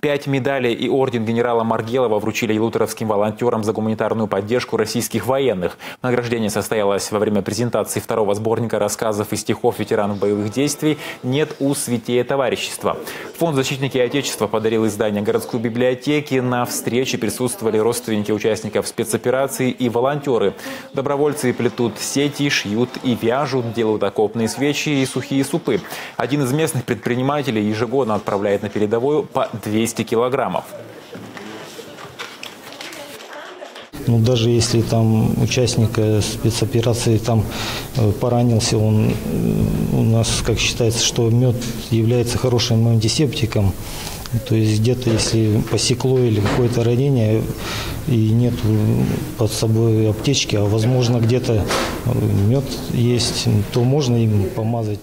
Пять медалей и орден генерала Маргелова вручили елуторовским волонтерам за гуманитарную поддержку российских военных. Награждение состоялось во время презентации второго сборника рассказов и стихов ветеранов боевых действий «Нет у святее товарищества». Фонд «Защитники Отечества» подарил издание городской библиотеки. На встрече присутствовали родственники участников спецоперации и волонтеры. Добровольцы плетут сети, шьют и вяжут, делают окопные свечи и сухие супы. Один из местных предпринимателей ежегодно отправляет на передовую по 200 200 килограммов. Ну, даже если там участник э, спецоперации там э, поранился, он э, у нас, как считается, что мед является хорошим антисептиком. То есть где-то, если посекло или какое-то ранение, и нет под собой аптечки, а возможно где-то мед есть, то можно им помазать.